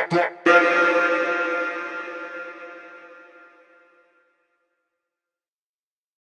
yeah, yeah.